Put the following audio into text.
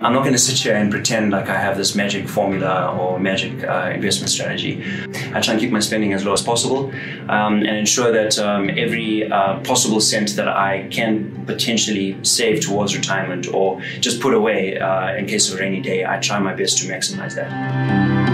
I'm not going to sit here and pretend like I have this magic formula or magic uh, investment strategy. I try and keep my spending as low as possible um, and ensure that um, every uh, possible cent that I can potentially save towards retirement or just put away uh, in case of a rainy day, I try my best to maximize that.